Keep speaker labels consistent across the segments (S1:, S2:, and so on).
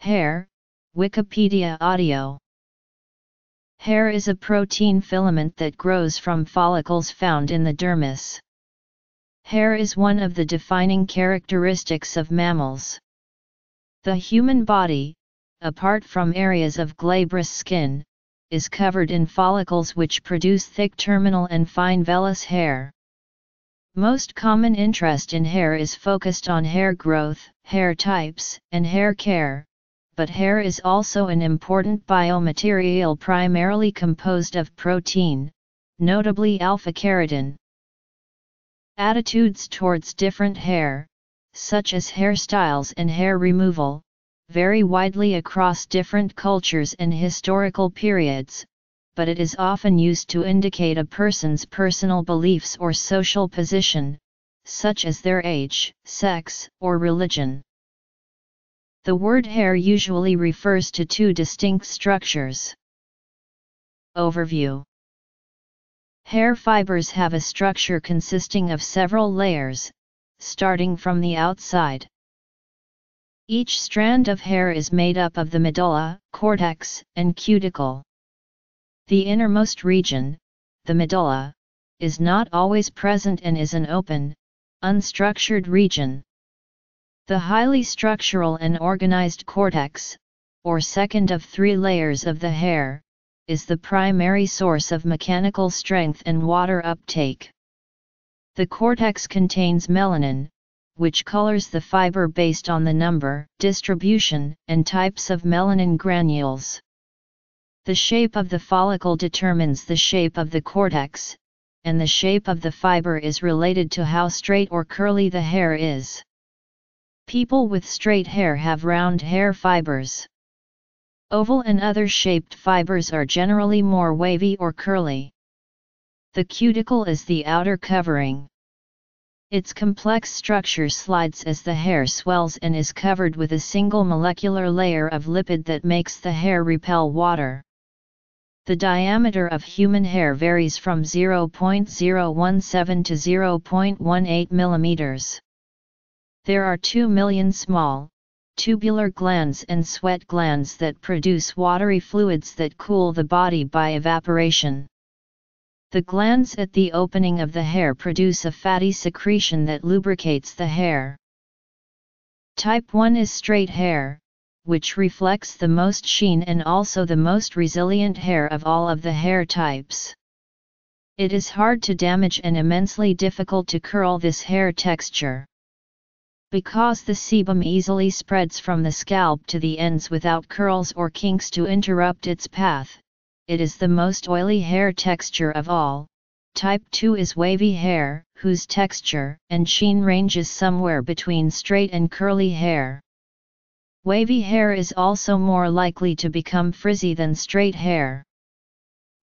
S1: Hair, Wikipedia Audio Hair is a protein filament that grows from follicles found in the dermis. Hair is one of the defining characteristics of mammals. The human body, apart from areas of glabrous skin, is covered in follicles which produce thick terminal and fine vellus hair. Most common interest in hair is focused on hair growth, hair types, and hair care, but hair is also an important biomaterial primarily composed of protein, notably alpha-keratin. Attitudes towards different hair, such as hairstyles and hair removal, vary widely across different cultures and historical periods, but it is often used to indicate a person's personal beliefs or social position, such as their age, sex, or religion. The word hair usually refers to two distinct structures. Overview Hair fibers have a structure consisting of several layers, starting from the outside. Each strand of hair is made up of the medulla, cortex, and cuticle. The innermost region, the medulla, is not always present and is an open, unstructured region. The highly structural and organized cortex, or second of three layers of the hair, is the primary source of mechanical strength and water uptake. The cortex contains melanin, which colors the fiber based on the number, distribution, and types of melanin granules. The shape of the follicle determines the shape of the cortex, and the shape of the fiber is related to how straight or curly the hair is. People with straight hair have round hair fibers. Oval and other shaped fibers are generally more wavy or curly. The cuticle is the outer covering. Its complex structure slides as the hair swells and is covered with a single molecular layer of lipid that makes the hair repel water. The diameter of human hair varies from 0.017 to 0.18 mm. There are 2 million small, tubular glands and sweat glands that produce watery fluids that cool the body by evaporation. The glands at the opening of the hair produce a fatty secretion that lubricates the hair. Type 1 is straight hair, which reflects the most sheen and also the most resilient hair of all of the hair types. It is hard to damage and immensely difficult to curl this hair texture. Because the sebum easily spreads from the scalp to the ends without curls or kinks to interrupt its path, it is the most oily hair texture of all. Type 2 is wavy hair, whose texture and sheen ranges somewhere between straight and curly hair. Wavy hair is also more likely to become frizzy than straight hair.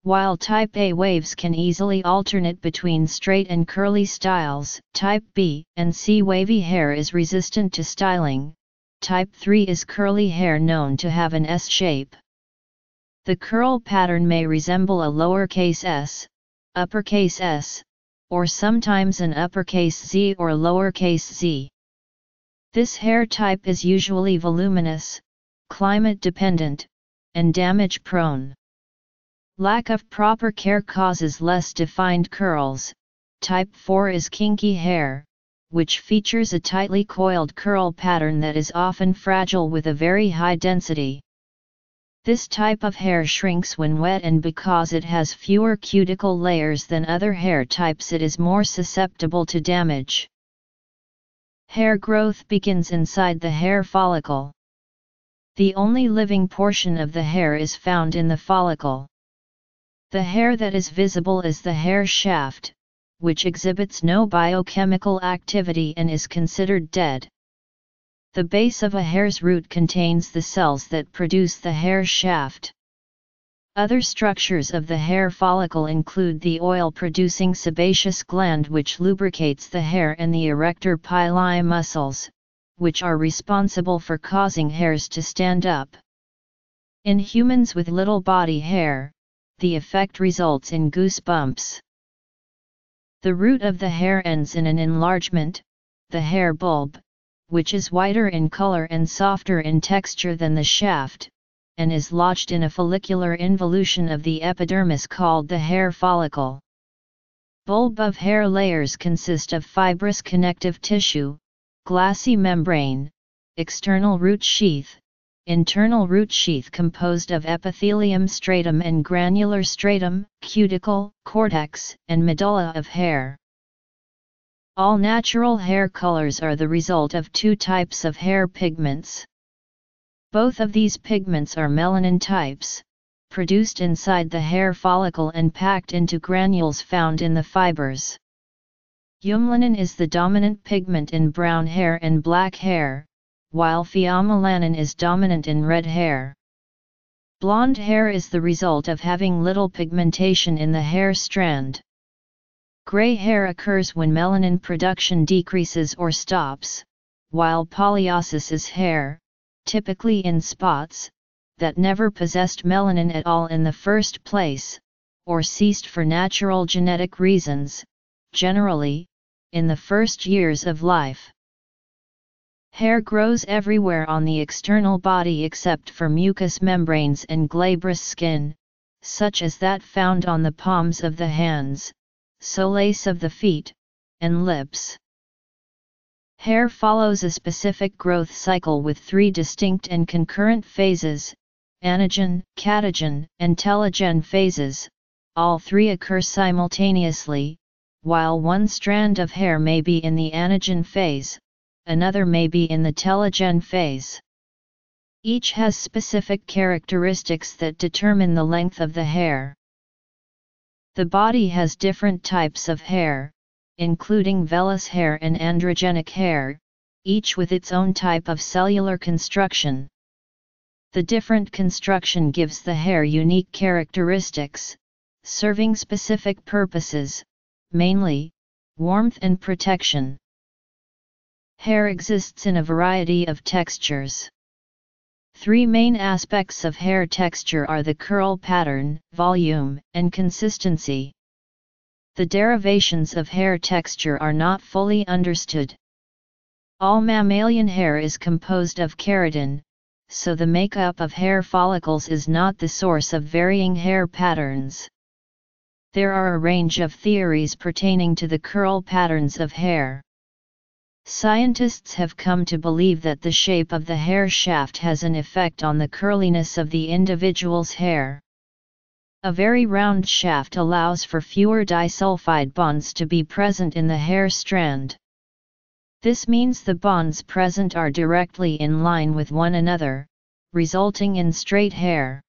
S1: While type A waves can easily alternate between straight and curly styles, type B and C wavy hair is resistant to styling. Type 3 is curly hair known to have an S shape. The curl pattern may resemble a lowercase s, uppercase s, or sometimes an uppercase z or lowercase z. This hair type is usually voluminous, climate dependent, and damage prone. Lack of proper care causes less defined curls. Type 4 is kinky hair, which features a tightly coiled curl pattern that is often fragile with a very high density. This type of hair shrinks when wet and because it has fewer cuticle layers than other hair types it is more susceptible to damage. Hair growth begins inside the hair follicle. The only living portion of the hair is found in the follicle. The hair that is visible is the hair shaft, which exhibits no biochemical activity and is considered dead. The base of a hair's root contains the cells that produce the hair shaft. Other structures of the hair follicle include the oil-producing sebaceous gland which lubricates the hair and the erector pili muscles, which are responsible for causing hairs to stand up. In humans with little body hair, the effect results in goosebumps. The root of the hair ends in an enlargement, the hair bulb, which is whiter in color and softer in texture than the shaft, and is lodged in a follicular involution of the epidermis called the hair follicle. Bulb of hair layers consist of fibrous connective tissue, glassy membrane, external root sheath, internal root sheath composed of epithelium stratum and granular stratum, cuticle, cortex, and medulla of hair. All natural hair colors are the result of two types of hair pigments. Both of these pigments are melanin types, produced inside the hair follicle and packed into granules found in the fibers. Eumelanin is the dominant pigment in brown hair and black hair, while pheomelanin is dominant in red hair. Blonde hair is the result of having little pigmentation in the hair strand. Gray hair occurs when melanin production decreases or stops, while poliosis is hair, typically in spots, that never possessed melanin at all in the first place, or ceased for natural genetic reasons, generally, in the first years of life. Hair grows everywhere on the external body except for mucous membranes and glabrous skin, such as that found on the palms of the hands, soles of the feet, and lips. Hair follows a specific growth cycle with three distinct and concurrent phases, anagen, catagen, and telogen phases, all three occur simultaneously, while one strand of hair may be in the anagen phase, another may be in the telogen phase. Each has specific characteristics that determine the length of the hair. The body has different types of hair, including vellus hair and androgenic hair, each with its own type of cellular construction. The different construction gives the hair unique characteristics, serving specific purposes, mainly, warmth and protection. Hair exists in a variety of textures. Three main aspects of hair texture are the curl pattern, volume, and consistency. The derivations of hair texture are not fully understood. All mammalian hair is composed of keratin, so the makeup of hair follicles is not the source of varying hair patterns. There are a range of theories pertaining to the curl patterns of hair. Scientists have come to believe that the shape of the hair shaft has an effect on the curliness of the individual's hair. A very round shaft allows for fewer disulfide bonds to be present in the hair strand. This means the bonds present are directly in line with one another, resulting in straight hair.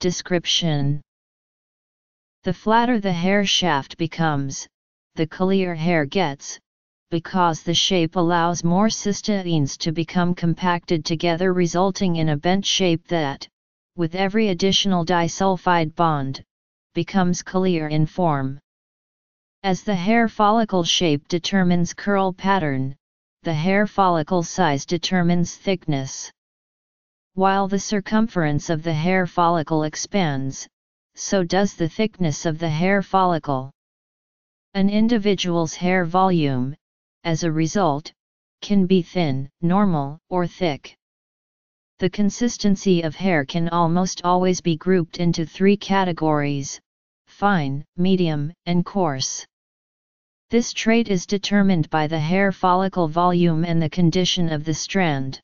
S1: Description The flatter the hair shaft becomes, the curlier hair gets, because the shape allows more cysteines to become compacted together resulting in a bent shape that, with every additional disulfide bond, becomes curlier in form. As the hair follicle shape determines curl pattern, the hair follicle size determines thickness. While the circumference of the hair follicle expands, so does the thickness of the hair follicle. An individual's hair volume, as a result, can be thin, normal, or thick. The consistency of hair can almost always be grouped into three categories fine, medium, and coarse. This trait is determined by the hair follicle volume and the condition of the strand.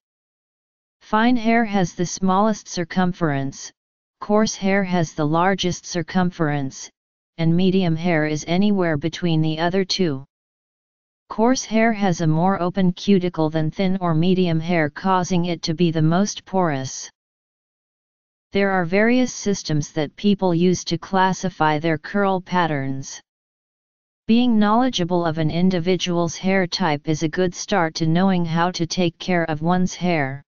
S1: Fine hair has the smallest circumference, coarse hair has the largest circumference, and medium hair is anywhere between the other two. Coarse hair has a more open cuticle than thin or medium hair causing it to be the most porous. There are various systems that people use to classify their curl patterns. Being knowledgeable of an individual's hair type is a good start to knowing how to take care of one's hair.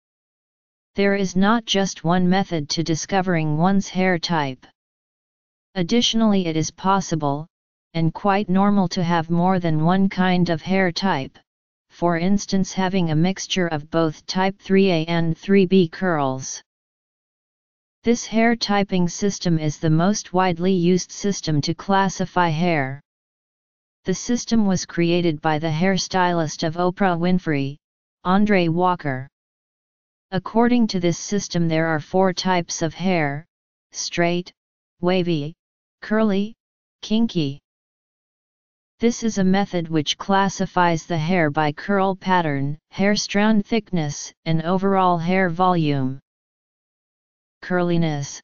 S1: There is not just one method to discovering one's hair type. Additionally it is possible, and quite normal to have more than one kind of hair type, for instance having a mixture of both type 3A and 3B curls. This hair typing system is the most widely used system to classify hair. The system was created by the hairstylist of Oprah Winfrey, Andre Walker. According to this system there are four types of hair, straight, wavy, curly, kinky. This is a method which classifies the hair by curl pattern, hair strand thickness, and overall hair volume. Curliness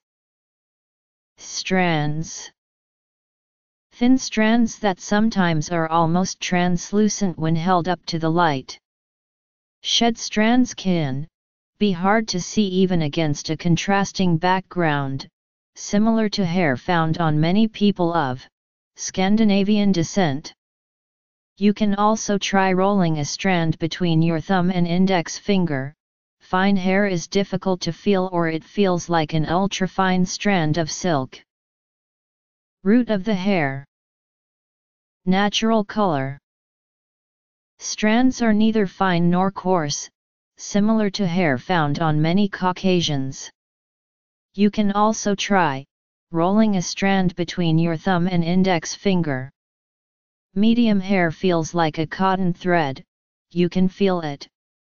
S1: Strands Thin strands that sometimes are almost translucent when held up to the light. Shed strands can be hard to see even against a contrasting background, similar to hair found on many people of Scandinavian descent. You can also try rolling a strand between your thumb and index finger. Fine hair is difficult to feel or it feels like an ultra-fine strand of silk. Root of the hair. Natural color. Strands are neither fine nor coarse, similar to hair found on many Caucasians. You can also try rolling a strand between your thumb and index finger. Medium hair feels like a cotton thread, you can feel it,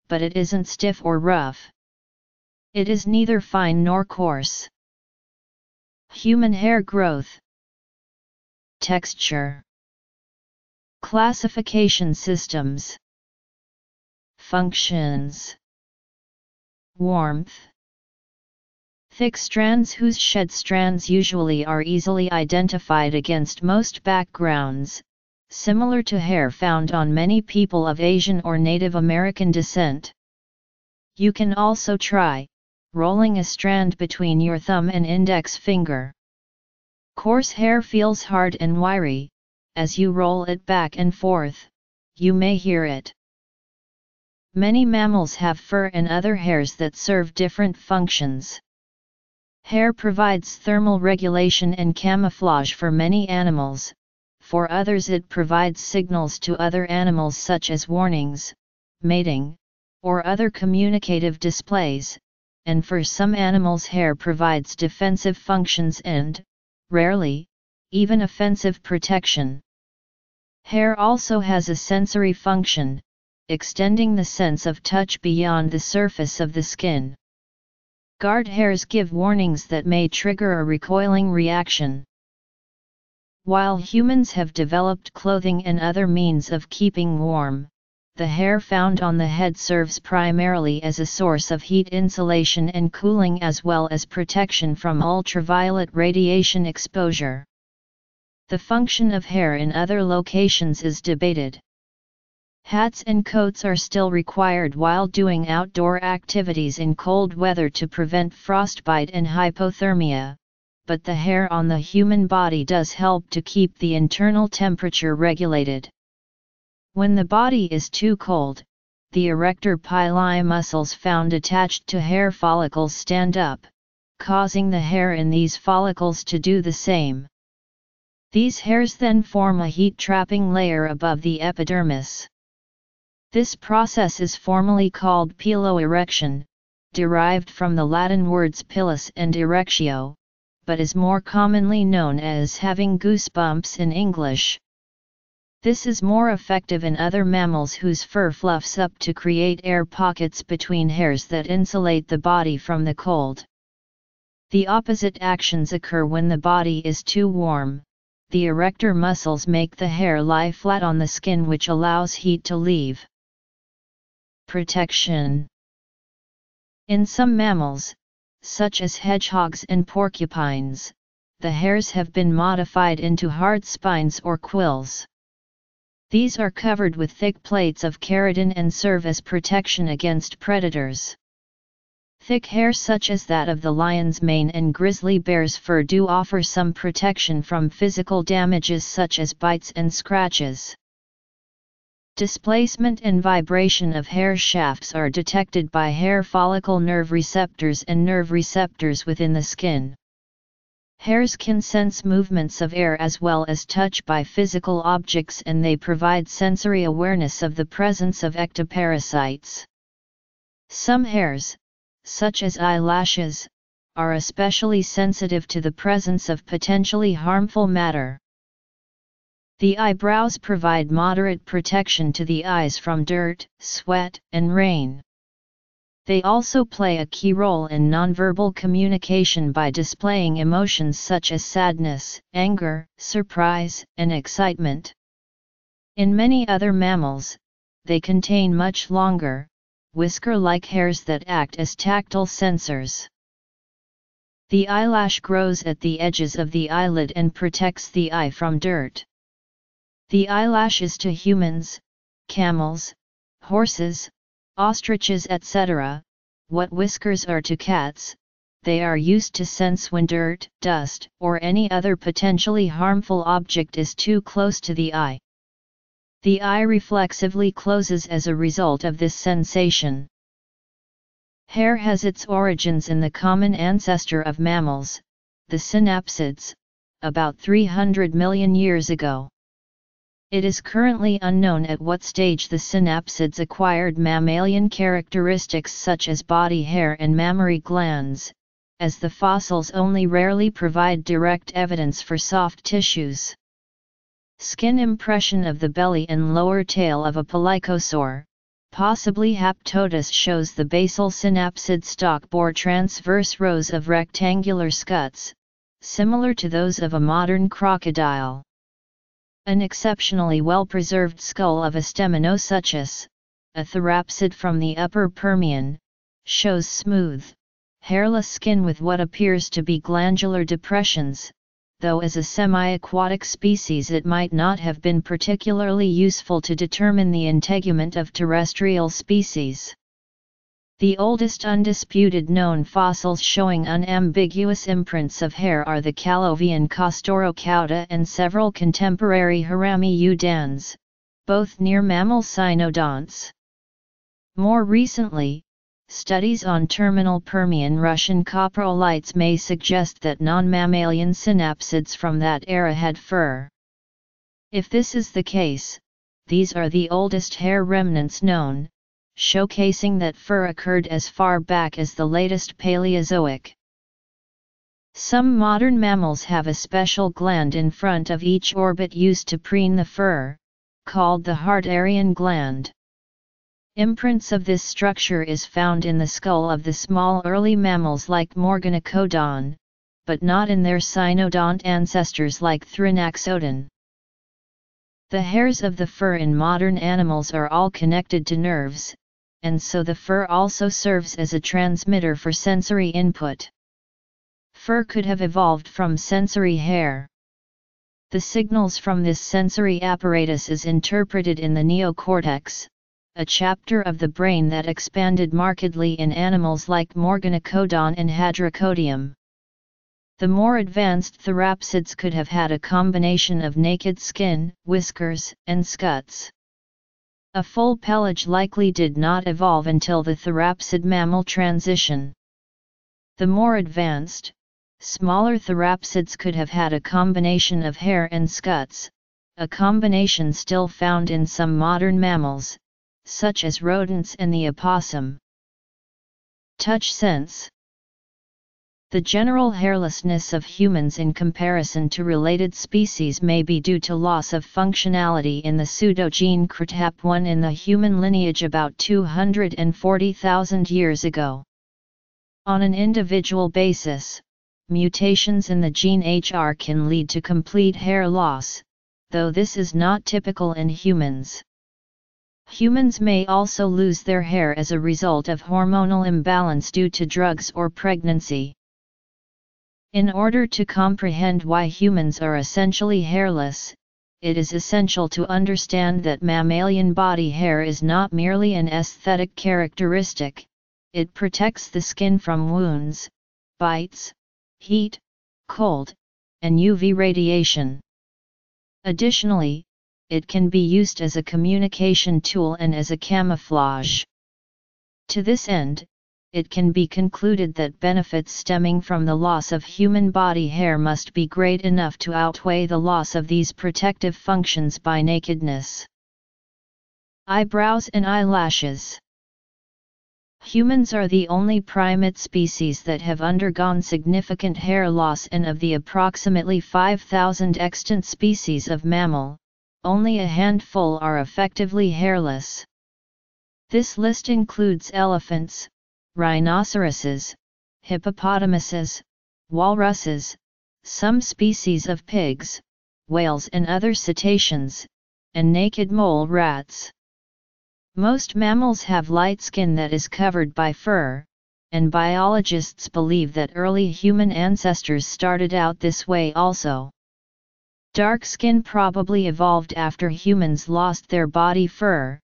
S1: but it isn't stiff or rough. It is neither fine nor coarse. Human hair growth. Texture. Classification systems. Functions. Warmth. Thick strands whose shed strands usually are easily identified against most backgrounds, similar to hair found on many people of Asian or Native American descent. You can also try rolling a strand between your thumb and index finger. Coarse hair feels hard and wiry, as you roll it back and forth, you may hear it. Many mammals have fur and other hairs that serve different functions. Hair provides thermal regulation and camouflage for many animals, for others it provides signals to other animals such as warnings, mating, or other communicative displays, and for some animals hair provides defensive functions and, rarely, even offensive protection. Hair also has a sensory function, extending the sense of touch beyond the surface of the skin. Guard hairs give warnings that may trigger a recoiling reaction. While humans have developed clothing and other means of keeping warm, the hair found on the head serves primarily as a source of heat insulation and cooling as well as protection from ultraviolet radiation exposure. The function of hair in other locations is debated. Hats and coats are still required while doing outdoor activities in cold weather to prevent frostbite and hypothermia, but the hair on the human body does help to keep the internal temperature regulated. When the body is too cold, the erector pili muscles found attached to hair follicles stand up, causing the hair in these follicles to do the same. These hairs then form a heat-trapping layer above the epidermis. This process is formally called piloerection, derived from the Latin words pilus and erectio, but is more commonly known as having goosebumps in English. This is more effective in other mammals whose fur fluffs up to create air pockets between hairs that insulate the body from the cold. The opposite actions occur when the body is too warm. The erector muscles make the hair lie flat on the skin which allows heat to leave. Protection In some mammals, such as hedgehogs and porcupines, the hairs have been modified into hard spines or quills. These are covered with thick plates of keratin and serve as protection against predators. Thick hair such as that of the lion's mane and grizzly bear's fur do offer some protection from physical damages such as bites and scratches. Displacement and vibration of hair shafts are detected by hair follicle nerve receptors and nerve receptors within the skin. Hairs can sense movements of air as well as touch by physical objects and they provide sensory awareness of the presence of ectoparasites. Some hairs, such as eyelashes, are especially sensitive to the presence of potentially harmful matter. The eyebrows provide moderate protection to the eyes from dirt, sweat, and rain. They also play a key role in nonverbal communication by displaying emotions such as sadness, anger, surprise, and excitement. In many other mammals, they contain much longer, whisker-like hairs that act as tactile sensors. The eyelash grows at the edges of the eyelid and protects the eye from dirt. The eyelashes to humans, camels, horses, ostriches etc., what whiskers are to cats, they are used to sense when dirt, dust, or any other potentially harmful object is too close to the eye. The eye reflexively closes as a result of this sensation. Hair has its origins in the common ancestor of mammals, the synapsids, about 300 million years ago. It is currently unknown at what stage the synapsids acquired mammalian characteristics such as body hair and mammary glands, as the fossils only rarely provide direct evidence for soft tissues. Skin impression of the belly and lower tail of a pelycosaur, possibly Haptodus shows the basal synapsid stalk bore transverse rows of rectangular scutes, similar to those of a modern crocodile. An exceptionally well-preserved skull of Estemmenosuchus, a therapsid from the Upper Permian, shows smooth, hairless skin with what appears to be glandular depressions, though as a semi-aquatic species it might not have been particularly useful to determine the integument of terrestrial species. The oldest undisputed known fossils showing unambiguous imprints of hair are the Callovian Castorocauda and several contemporary haramiyidans, both near mammal cynodonts. More recently, Studies on terminal Permian Russian coprolites may suggest that non-mammalian synapsids from that era had fur. If this is the case, these are the oldest hair remnants known, showcasing that fur occurred as far back as the latest Paleozoic. Some modern mammals have a special gland in front of each orbit used to preen the fur, called the Harderian gland. Imprints of this structure is found in the skull of the small early mammals like Morganucodon, but not in their cynodont ancestors like Thrinaxodon. The hairs of the fur in modern animals are all connected to nerves, and so the fur also serves as a transmitter for sensory input. Fur could have evolved from sensory hair. The signals from this sensory apparatus is interpreted in the neocortex, a chapter of the brain that expanded markedly in animals like Morganucodon and Hadrocodium. The more advanced therapsids could have had a combination of naked skin, whiskers, and scutes. A full pelage likely did not evolve until the therapsid mammal transition. The more advanced, smaller therapsids could have had a combination of hair and scutes, a combination still found in some modern mammals, such as rodents and the opossum. Touch sense The general hairlessness of humans in comparison to related species may be due to loss of functionality in the pseudogene KRTHAP1 in the human lineage about 240,000 years ago. On an individual basis, mutations in the gene HR can lead to complete hair loss, though this is not typical in humans. Humans may also lose their hair as a result of hormonal imbalance due to drugs or pregnancy. In order to comprehend why humans are essentially hairless, it is essential to understand that mammalian body hair is not merely an aesthetic characteristic, it protects the skin from wounds, bites, heat, cold, and UV radiation. Additionally, it can be used as a communication tool and as a camouflage. To this end, it can be concluded that benefits stemming from the loss of human body hair must be great enough to outweigh the loss of these protective functions by nakedness. Eyebrows and eyelashes Humans are the only primate species that have undergone significant hair loss and of the approximately 5,000 extant species of mammal, only a handful are effectively hairless. This list includes elephants, rhinoceroses, hippopotamuses, walruses, some species of pigs, whales and other cetaceans, and naked mole rats. Most mammals have light skin that is covered by fur, and biologists believe that early human ancestors started out this way also. Dark skin probably evolved after humans lost their body fur,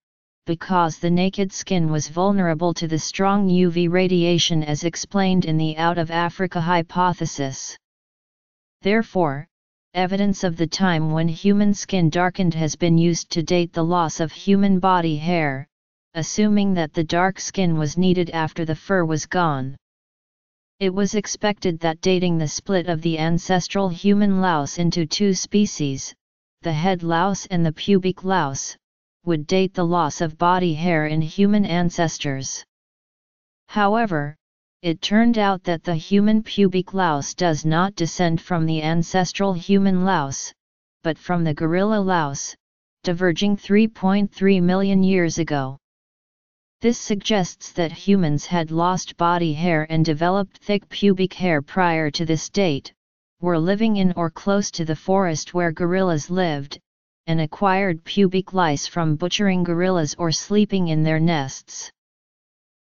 S1: because the naked skin was vulnerable to the strong UV radiation as explained in the out of Africa hypothesis. Therefore, evidence of the time when human skin darkened has been used to date the loss of human body hair, assuming that the dark skin was needed after the fur was gone. It was expected that dating the split of the ancestral human louse into two species, the head louse and the pubic louse, would date the loss of body hair in human ancestors. However, it turned out that the human pubic louse does not descend from the ancestral human louse, but from the gorilla louse, diverging 3.3 million years ago. This suggests that humans had lost body hair and developed thick pubic hair prior to this date, were living in or close to the forest where gorillas lived, and acquired pubic lice from butchering gorillas or sleeping in their nests.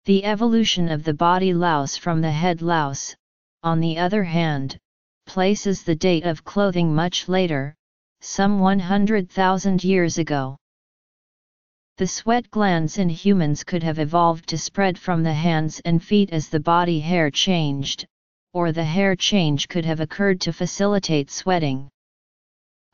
S1: The evolution of the body louse from the head louse, on the other hand, places the date of clothing much later, some 100,000 years ago. The sweat glands in humans could have evolved to spread from the hands and feet as the body hair changed, or the hair change could have occurred to facilitate sweating.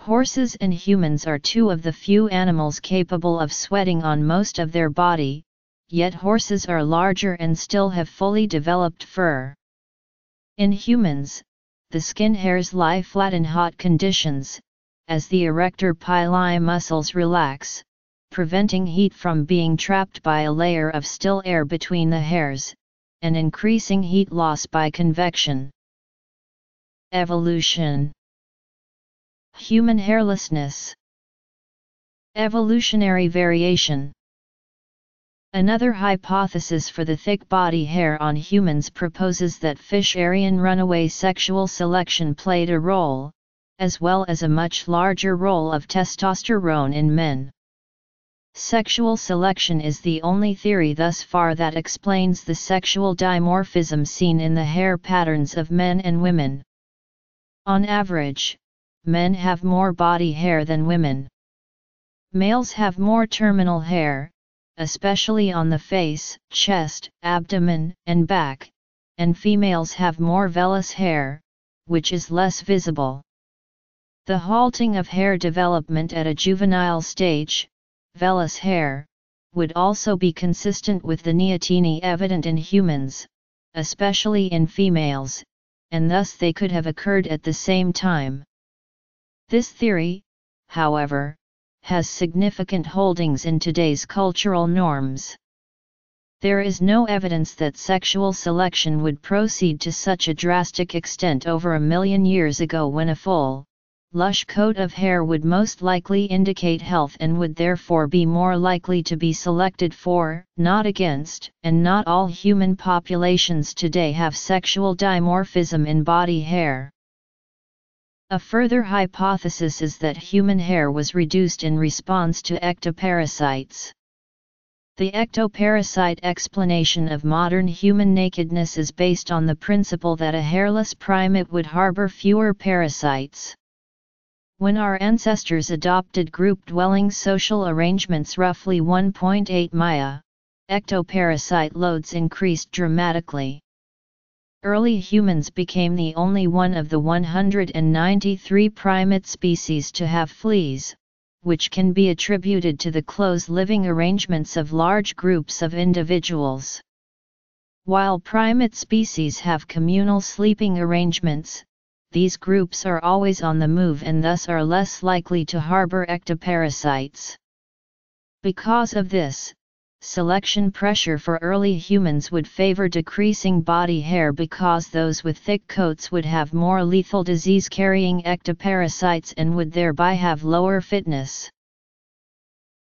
S1: Horses and humans are two of the few animals capable of sweating on most of their body, yet horses are larger and still have fully developed fur. In humans, the skin hairs lie flat in hot conditions, as the erector pili muscles relax, preventing heat from being trapped by a layer of still air between the hairs, and increasing heat loss by convection. Evolution Human hairlessness Evolutionary variation Another hypothesis for the thick body hair on humans proposes that Fisherian runaway sexual selection played a role, as well as a much larger role of testosterone in men. Sexual selection is the only theory thus far that explains the sexual dimorphism seen in the hair patterns of men and women. On average, men have more body hair than women. Males have more terminal hair, especially on the face, chest, abdomen, and back, and females have more vellus hair, which is less visible. The halting of hair development at a juvenile stage, vellus hair, would also be consistent with the neoteny evident in humans, especially in females, and thus they could have occurred at the same time. This theory, however, has significant holdings in today's cultural norms. There is no evidence that sexual selection would proceed to such a drastic extent over a million years ago when a full, lush coat of hair would most likely indicate health and would therefore be more likely to be selected for, not against, and not all human populations today have sexual dimorphism in body hair. A further hypothesis is that human hair was reduced in response to ectoparasites. The ectoparasite explanation of modern human nakedness is based on the principle that a hairless primate would harbor fewer parasites. When our ancestors adopted group-dwelling social arrangements roughly 1.8 Maya, ectoparasite loads increased dramatically. Early humans became the only one of the 193 primate species to have fleas, which can be attributed to the close living arrangements of large groups of individuals. While primate species have communal sleeping arrangements, these groups are always on the move and thus are less likely to harbor ectoparasites. Because of this, selection pressure for early humans would favor decreasing body hair because those with thick coats would have more lethal disease-carrying ectoparasites and would thereby have lower fitness.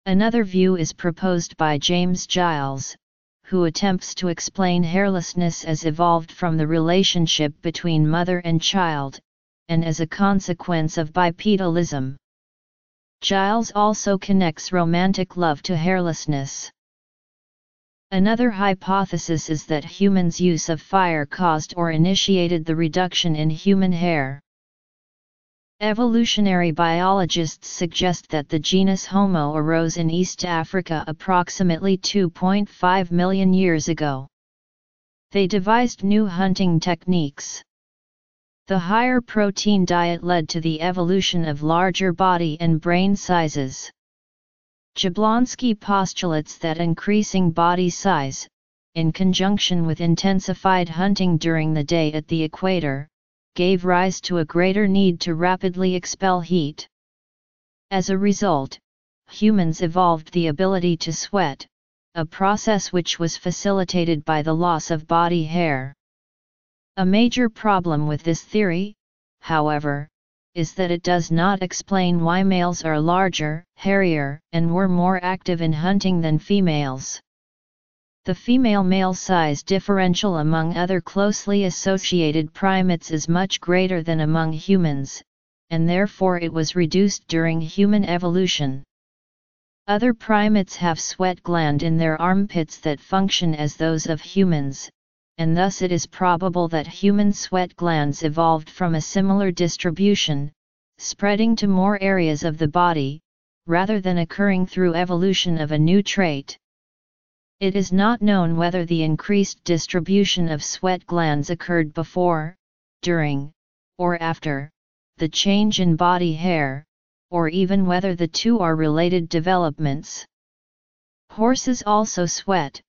S1: Another view is proposed by James Giles, who attempts to explain hairlessness as evolved from the relationship between mother and child, and as a consequence of bipedalism. Giles also connects romantic love to hairlessness. Another hypothesis is that humans' use of fire caused or initiated the reduction in human hair. Evolutionary biologists suggest that the genus Homo arose in East Africa approximately 2.5 million years ago. They devised new hunting techniques. The higher protein diet led to the evolution of larger body and brain sizes. Jablonski postulates that increasing body size, in conjunction with intensified hunting during the day at the equator, gave rise to a greater need to rapidly expel heat. As a result, humans evolved the ability to sweat, a process which was facilitated by the loss of body hair. A major problem with this theory, however, is that it does not explain why males are larger, hairier, and were more active in hunting than females. The female-male size differential among other closely associated primates is much greater than among humans, and therefore it was reduced during human evolution. Other primates have sweat gland in their armpits that function as those of humans, and thus it is probable that human sweat glands evolved from a similar distribution, spreading to more areas of the body, rather than occurring through evolution of a new trait. It is not known whether the increased distribution of sweat glands occurred before, during, or after, the change in body hair, or even whether the two are related developments. Horses also sweat,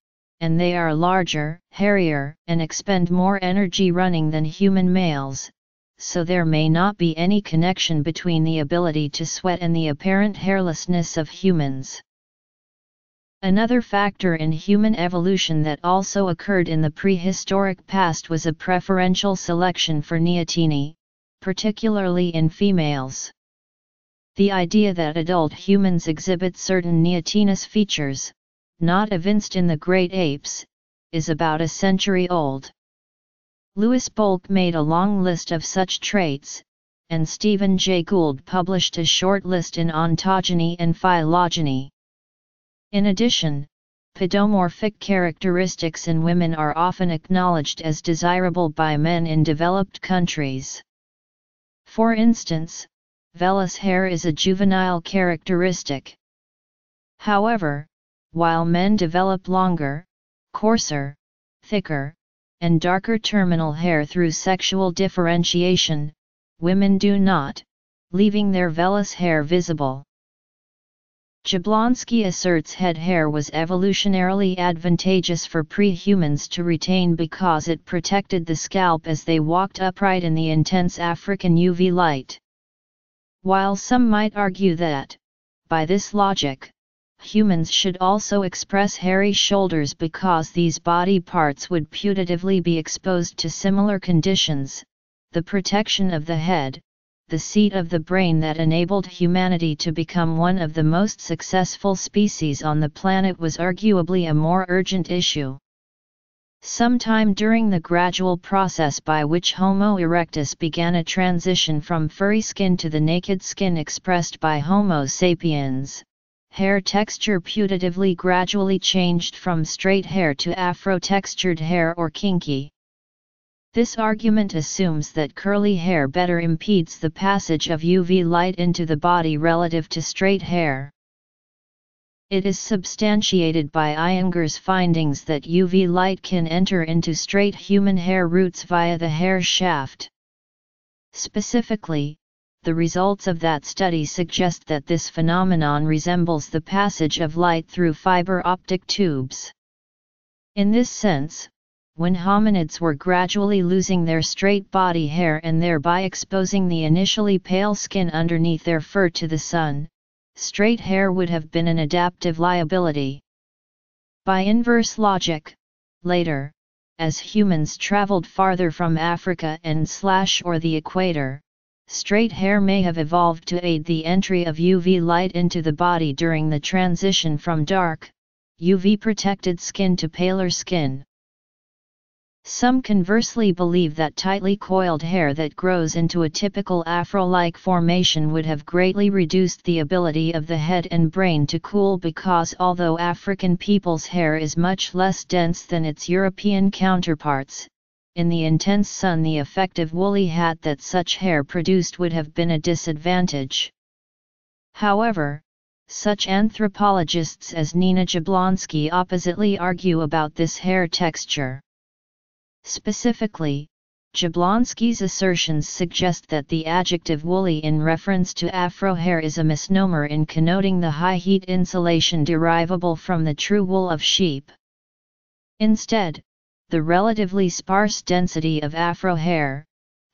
S1: and they are larger, hairier, and expend more energy running than human males, so there may not be any connection between the ability to sweat and the apparent hairlessness of humans. Another factor in human evolution that also occurred in the prehistoric past was a preferential selection for neoteny, particularly in females. The idea that adult humans exhibit certain neotenous features, not evinced in the great apes, is about a century old. Louis Bolk made a long list of such traits, and Stephen Jay Gould published a short list in Ontogeny and Phylogeny. In addition, pedomorphic characteristics in women are often acknowledged as desirable by men in developed countries. For instance, vellus hair is a juvenile characteristic. However, while men develop longer, coarser, thicker, and darker terminal hair through sexual differentiation, women do not, leaving their vellus hair visible. Jablonski asserts head hair was evolutionarily advantageous for pre-humans to retain because it protected the scalp as they walked upright in the intense African UV light. While some might argue that, by this logic, humans should also express hairy shoulders because these body parts would putatively be exposed to similar conditions, the protection of the head, the seat of the brain that enabled humanity to become one of the most successful species on the planet was arguably a more urgent issue. Sometime during the gradual process by which Homo erectus began a transition from furry skin to the naked skin expressed by Homo sapiens, hair texture putatively gradually changed from straight hair to afro-textured hair or kinky. This argument assumes that curly hair better impedes the passage of UV light into the body relative to straight hair. It is substantiated by Iyengar's findings that UV light can enter into straight human hair roots via the hair shaft. Specifically, the results of that study suggest that this phenomenon resembles the passage of light through fiber optic tubes. In this sense, when hominids were gradually losing their straight body hair and thereby exposing the initially pale skin underneath their fur to the sun, straight hair would have been an adaptive liability. By inverse logic, later, as humans traveled farther from Africa and slash or the equator, straight hair may have evolved to aid the entry of UV light into the body during the transition from dark, UV-protected skin to paler skin. Some conversely believe that tightly coiled hair that grows into a typical afro-like formation would have greatly reduced the ability of the head and brain to cool because although African people's hair is much less dense than its European counterparts, in the intense sun the effective woolly hat that such hair produced would have been a disadvantage. However, such anthropologists as Nina Jablonski oppositely argue about this hair texture. Specifically, Jablonski's assertions suggest that the adjective woolly in reference to afro hair is a misnomer in connoting the high heat insulation derivable from the true wool of sheep. Instead, the relatively sparse density of afro hair,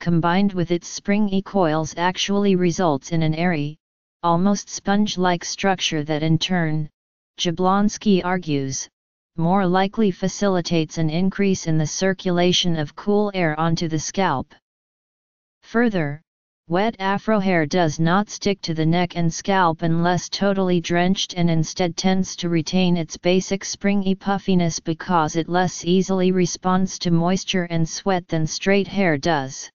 S1: combined with its springy coils actually results in an airy, almost sponge-like structure that in turn, Jablonski argues, more likely facilitates an increase in the circulation of cool air onto the scalp. Further, wet afro hair does not stick to the neck and scalp unless totally drenched and instead tends to retain its basic springy puffiness because it less easily responds to moisture and sweat than straight hair does.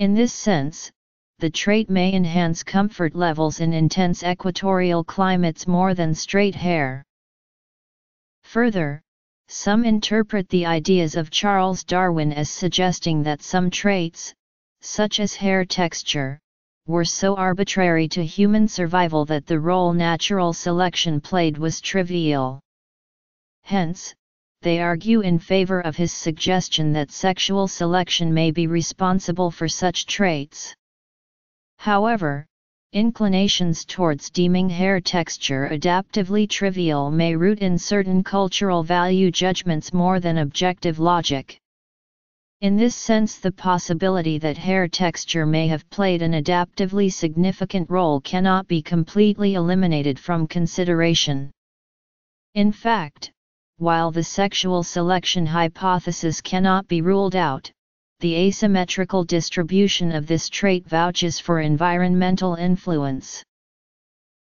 S1: In this sense, the trait may enhance comfort levels in intense equatorial climates more than straight hair. Further, some interpret the ideas of Charles Darwin as suggesting that some traits, such as hair texture, were so arbitrary to human survival that the role natural selection played was trivial. Hence, they argue in favor of his suggestion that sexual selection may be responsible for such traits. However, Inclinations towards deeming hair texture adaptively trivial may root in certain cultural value judgments more than objective logic. In this sense the possibility that hair texture may have played an adaptively significant role cannot be completely eliminated from consideration. In fact, while the sexual selection hypothesis cannot be ruled out, the asymmetrical distribution of this trait vouches for environmental influence.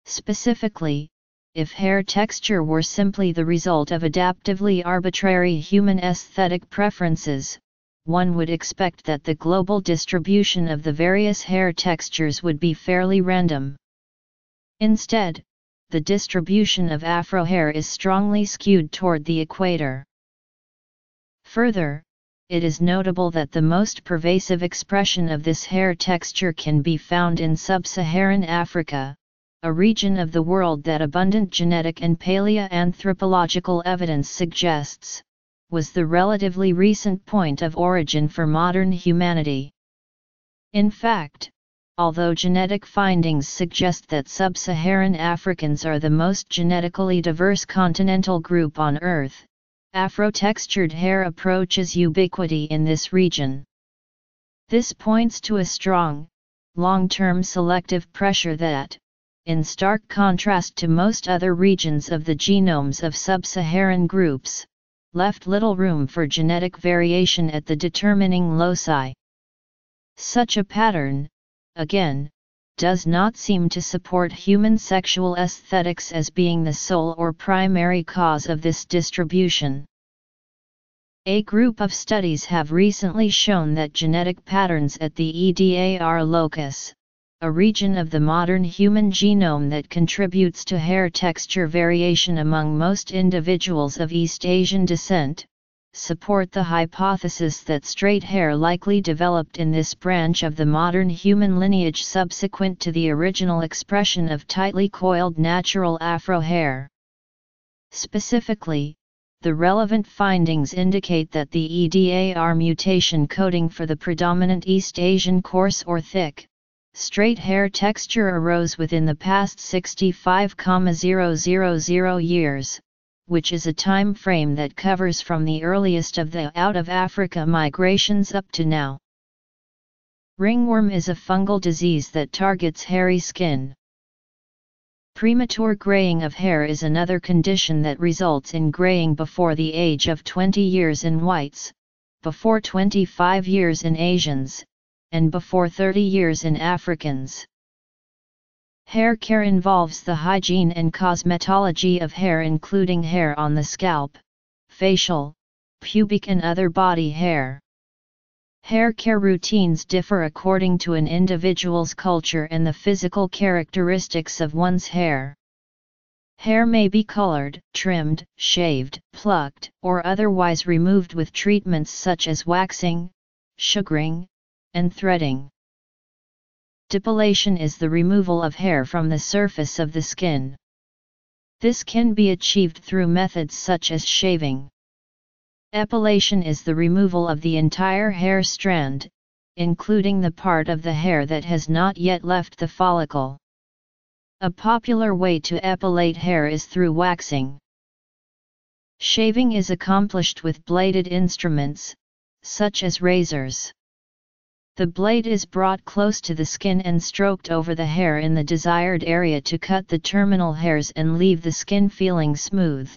S1: Specifically, if hair texture were simply the result of adaptively arbitrary human aesthetic preferences, one would expect that the global distribution of the various hair textures would be fairly random. Instead, the distribution of afro hair is strongly skewed toward the equator. Further, it is notable that the most pervasive expression of this hair texture can be found in sub-Saharan Africa, a region of the world that abundant genetic and paleoanthropological evidence suggests, was the relatively recent point of origin for modern humanity. In fact, although genetic findings suggest that sub-Saharan Africans are the most genetically diverse continental group on Earth, Afro-textured hair approaches ubiquity in this region. This points to a strong, long-term selective pressure that, in stark contrast to most other regions of the genomes of sub-Saharan groups, left little room for genetic variation at the determining loci. Such a pattern, again, does not seem to support human sexual aesthetics as being the sole or primary cause of this distribution. A group of studies have recently shown that genetic patterns at the EDAR locus, a region of the modern human genome that contributes to hair texture variation among most individuals of East Asian descent, support the hypothesis that straight hair likely developed in this branch of the modern human lineage subsequent to the original expression of tightly coiled natural afro hair. Specifically, the relevant findings indicate that the EDAR mutation coding for the predominant East Asian coarse or thick, straight hair texture arose within the past 65,000 years, which is a time frame that covers from the earliest of the out-of-Africa migrations up to now. Ringworm is a fungal disease that targets hairy skin. Premature graying of hair is another condition that results in graying before the age of 20 years in whites, before 25 years in Asians, and before 30 years in Africans. Hair care involves the hygiene and cosmetology of hair including hair on the scalp, facial, pubic and other body hair. Hair care routines differ according to an individual's culture and the physical characteristics of one's hair. Hair may be colored, trimmed, shaved, plucked, or otherwise removed with treatments such as waxing, sugaring, and threading. Depilation is the removal of hair from the surface of the skin. This can be achieved through methods such as shaving. Epilation is the removal of the entire hair strand, including the part of the hair that has not yet left the follicle. A popular way to epilate hair is through waxing. Shaving is accomplished with bladed instruments, such as razors. The blade is brought close to the skin and stroked over the hair in the desired area to cut the terminal hairs and leave the skin feeling smooth.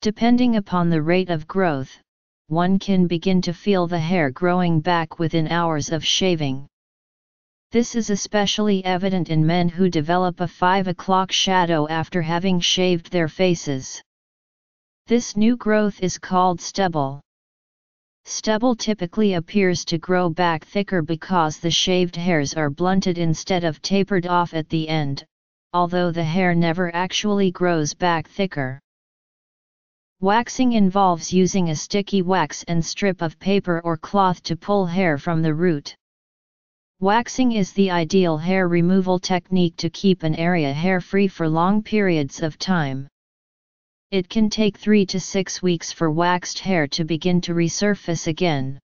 S1: Depending upon the rate of growth, one can begin to feel the hair growing back within hours of shaving. This is especially evident in men who develop a 5 o'clock shadow after having shaved their faces. This new growth is called stubble. Stubble typically appears to grow back thicker because the shaved hairs are blunted instead of tapered off at the end, although the hair never actually grows back thicker. Waxing involves using a sticky wax and strip of paper or cloth to pull hair from the root. Waxing is the ideal hair removal technique to keep an area hair-free for long periods of time. It can take 3 to 6 weeks for waxed hair to begin to resurface again.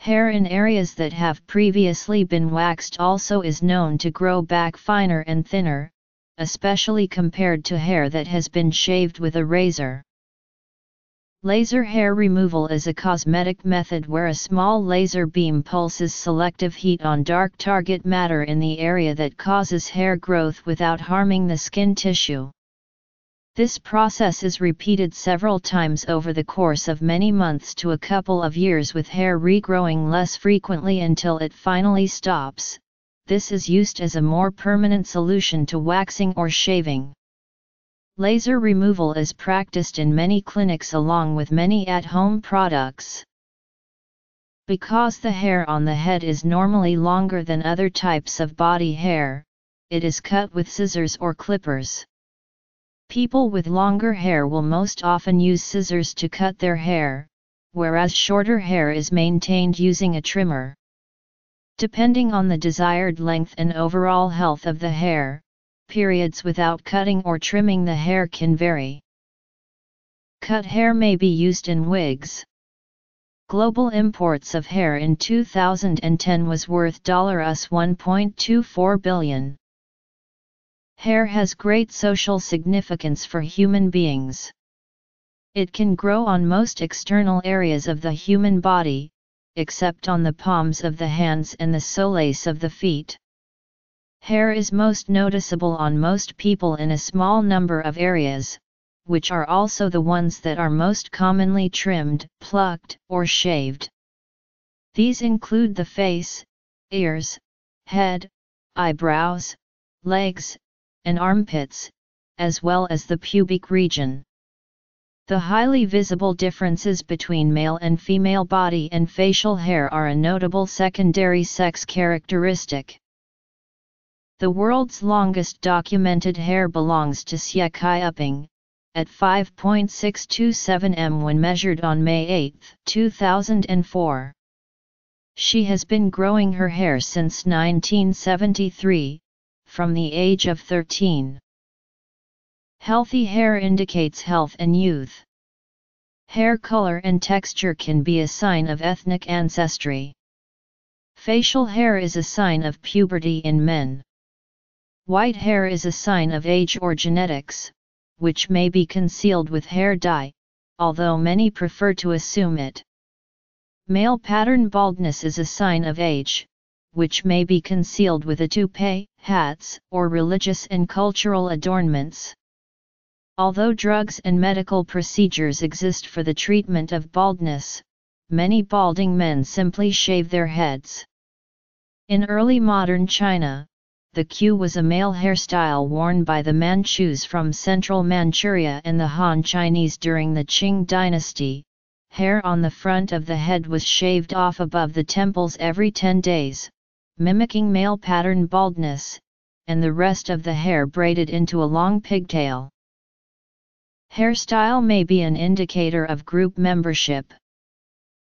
S1: Hair in areas that have previously been waxed also is known to grow back finer and thinner, especially compared to hair that has been shaved with a razor. Laser hair removal is a cosmetic method where a small laser beam pulses selective heat on dark target matter in the area that causes hair growth without harming the skin tissue. This process is repeated several times over the course of many months to a couple of years with hair regrowing less frequently until it finally stops. This is used as a more permanent solution to waxing or shaving. Laser removal is practiced in many clinics along with many at-home products. Because the hair on the head is normally longer than other types of body hair, it is cut with scissors or clippers. People with longer hair will most often use scissors to cut their hair, whereas shorter hair is maintained using a trimmer. Depending on the desired length and overall health of the hair, periods without cutting or trimming the hair can vary. Cut hair may be used in wigs. Global imports of hair in 2010 was worth US 1.24 billion. Hair has great social significance for human beings. It can grow on most external areas of the human body, except on the palms of the hands and the soles of the feet. Hair is most noticeable on most people in a small number of areas, which are also the ones that are most commonly trimmed, plucked, or shaved. These include the face, ears, head, eyebrows, legs, and armpits, as well as the pubic region. The highly visible differences between male and female body and facial hair are a notable secondary sex characteristic. The world's longest documented hair belongs to Xie Qiuping, at 5.627 m when measured on May 8, 2004. She has been growing her hair since 1973, from the age of 13. Healthy hair indicates health and youth. Hair color and texture can be a sign of ethnic ancestry. Facial hair is a sign of puberty in men. White hair is a sign of age or genetics, which may be concealed with hair dye, although many prefer to assume it. Male pattern baldness is a sign of age, which may be concealed with a toupee, hats, or religious and cultural adornments. Although drugs and medical procedures exist for the treatment of baldness, many balding men simply shave their heads. In early modern China, the queue was a male hairstyle worn by the Manchus from central Manchuria and the Han Chinese during the Qing dynasty. Hair on the front of the head was shaved off above the temples every 10 days, mimicking male pattern baldness, and the rest of the hair braided into a long pigtail. Hairstyle may be an indicator of group membership.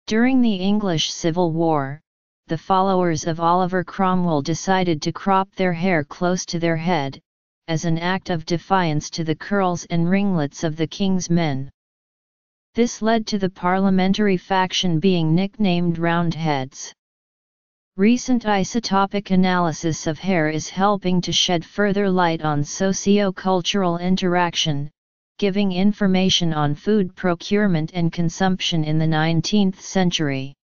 S1: During the English Civil War, the followers of Oliver Cromwell decided to crop their hair close to their head, as an act of defiance to the curls and ringlets of the king's men. This led to the parliamentary faction being nicknamed Roundheads. Recent isotopic analysis of hair is helping to shed further light on socio-cultural interaction, giving information on food procurement and consumption in the 19th century.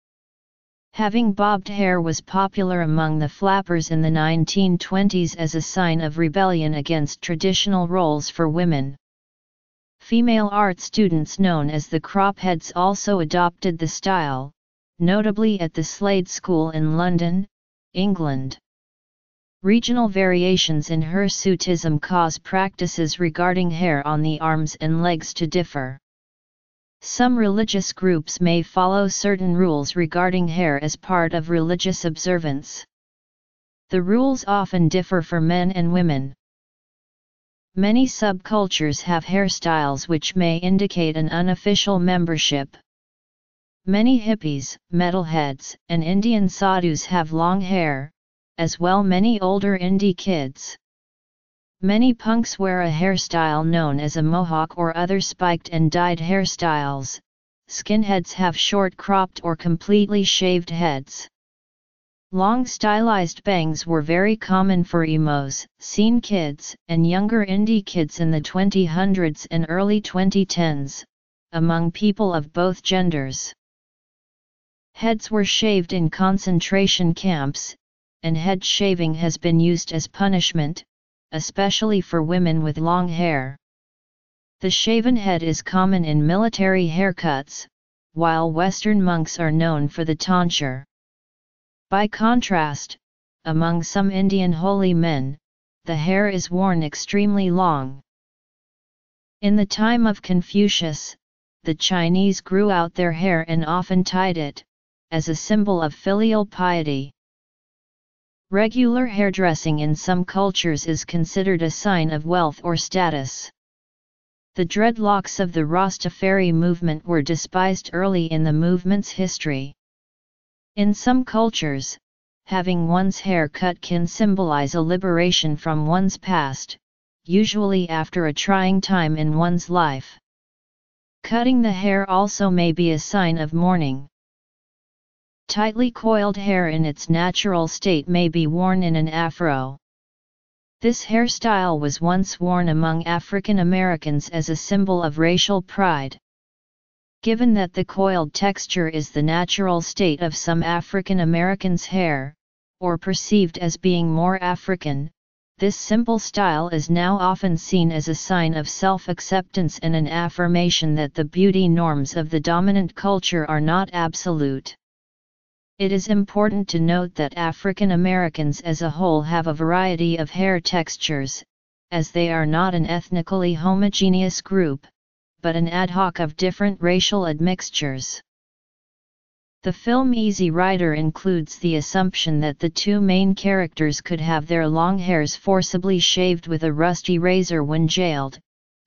S1: Having bobbed hair was popular among the flappers in the 1920s as a sign of rebellion against traditional roles for women. Female art students known as the cropheads also adopted the style, notably at the Slade School in London, England. Regional variations in hirsutism cause practices regarding hair on the arms and legs to differ. Some religious groups may follow certain rules regarding hair as part of religious observance. The rules often differ for men and women. Many subcultures have hairstyles which may indicate an unofficial membership. Many hippies, metalheads, and Indian sadhus have long hair, as well many older indie kids. Many punks wear a hairstyle known as a mohawk or other spiked and dyed hairstyles. Skinheads have short cropped or completely shaved heads. Long stylized bangs were very common for emos, scene kids, and younger indie kids in the 2000s and early 2010s, among people of both genders. Heads were shaved in concentration camps, and head shaving has been used as punishment, especially for women with long hair. The shaven head is common in military haircuts, while Western monks are known for the tonsure. By contrast, among some Indian holy men, the hair is worn extremely long. In the time of Confucius, the Chinese grew out their hair and often tied it, as a symbol of filial piety. Regular hairdressing in some cultures is considered a sign of wealth or status. The dreadlocks of the Rastafari movement were despised early in the movement's history. In some cultures, having one's hair cut can symbolize a liberation from one's past, usually after a trying time in one's life. Cutting the hair also may be a sign of mourning. Tightly coiled hair in its natural state may be worn in an afro. This hairstyle was once worn among African Americans as a symbol of racial pride. Given that the coiled texture is the natural state of some African Americans' hair, or perceived as being more African, this simple style is now often seen as a sign of self-acceptance and an affirmation that the beauty norms of the dominant culture are not absolute. It is important to note that African Americans as a whole have a variety of hair textures, as they are not an ethnically homogeneous group, but an ad hoc of different racial admixtures. The film Easy Rider includes the assumption that the two main characters could have their long hairs forcibly shaved with a rusty razor when jailed,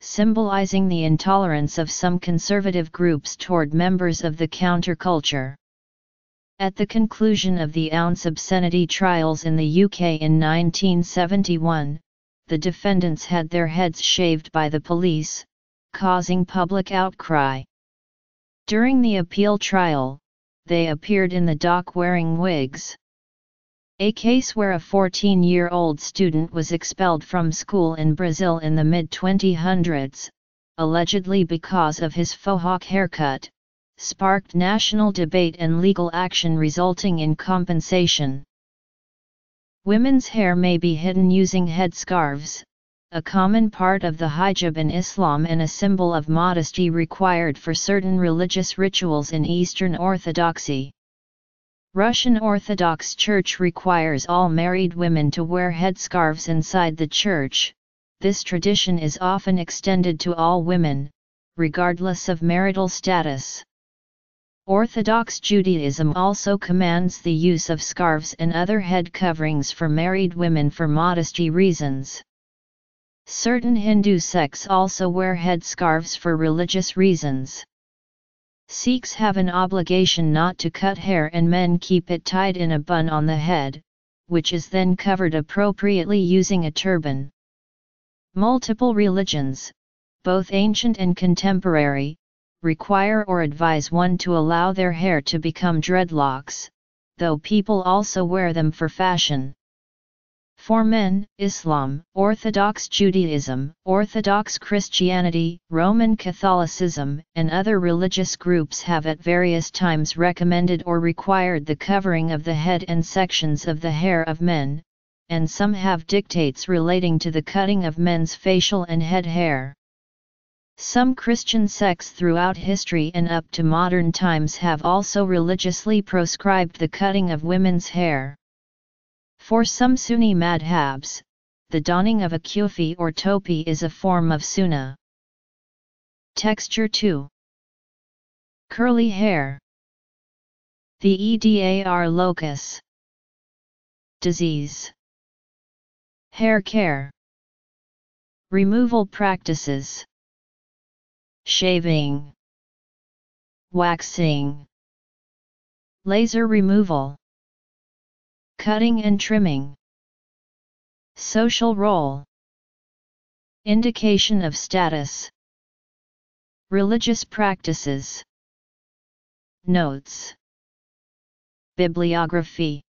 S1: symbolizing the intolerance of some conservative groups toward members of the counterculture. At the conclusion of the ounce obscenity trials in the UK in 1971, the defendants had their heads shaved by the police, causing public outcry. During the appeal trial, they appeared in the dock wearing wigs. A case where a 14-year-old student was expelled from school in Brazil in the mid-2000s, allegedly because of his faux hawk haircut, sparked national debate and legal action resulting in compensation. Women's hair may be hidden using headscarves, a common part of the hijab in Islam and a symbol of modesty required for certain religious rituals in Eastern Orthodoxy. Russian Orthodox Church requires all married women to wear headscarves inside the church. This tradition is often extended to all women, regardless of marital status. Orthodox Judaism also commands the use of scarves and other head coverings for married women for modesty reasons. Certain Hindu sects also wear headscarves for religious reasons. Sikhs have an obligation not to cut hair and men keep it tied in a bun on the head, which is then covered appropriately using a turban. Multiple religions, both ancient and contemporary, require or advise one to allow their hair to become dreadlocks, though people also wear them for fashion. For men, Islam, Orthodox Judaism, Orthodox Christianity, Roman Catholicism, and other religious groups have at various times recommended or required the covering of the head and sections of the hair of men, and some have dictates relating to the cutting of men's facial and head hair. Some Christian sects throughout history and up to modern times have also religiously proscribed the cutting of women's hair. For some Sunni madhabs, the donning of a kufi or topi is a form of sunnah. Texture 2 Curly hair. The EDAR locus. Disease. Hair care. Removal practices Shaving Waxing Laser removal Cutting and trimming. Social role. Indication of status. Religious practices. Notes. Bibliography